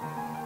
Bye.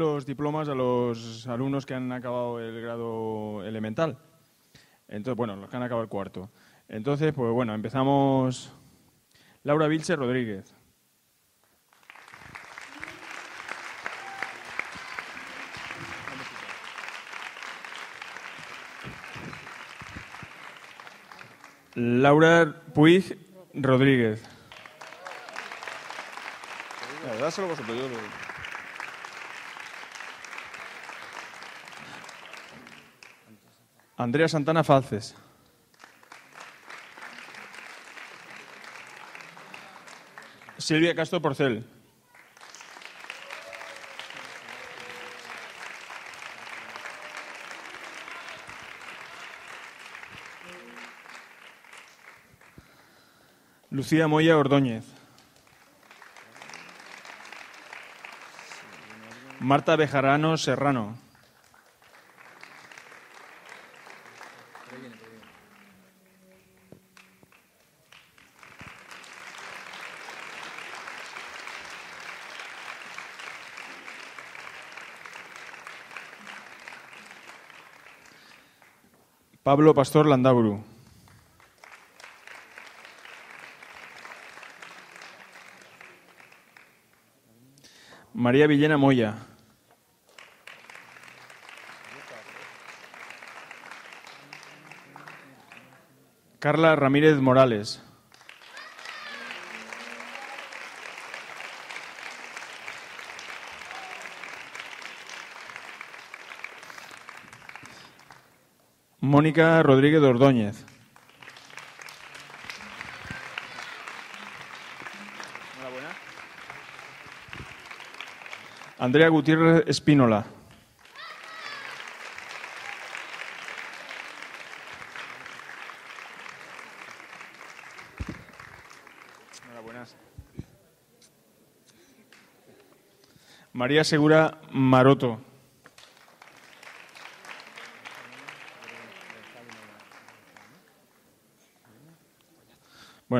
Los diplomas a los alumnos que han acabado el grado elemental. Entonces, bueno, los que han acabado el cuarto. Entonces, pues bueno, empezamos. Laura Vilche Rodríguez. Laura Puig Rodríguez. Dáselo vosotros, yo. Andrea Santana Falces. Silvia Castro Porcel. Lucía Moya Ordóñez. Marta Bejarano Serrano. Pablo Pastor Landaburu. María Villena Moya. Carla Ramírez Morales. Mónica Rodríguez Ordóñez. Andrea Gutiérrez Espínola. María Segura Maroto.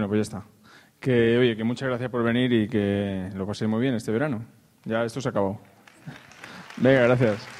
Bueno, pues ya está. Que oye, que muchas gracias por venir y que lo paséis muy bien este verano. Ya esto se acabó. Venga, gracias.